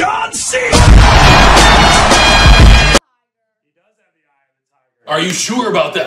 John Cena! Are you sure about that?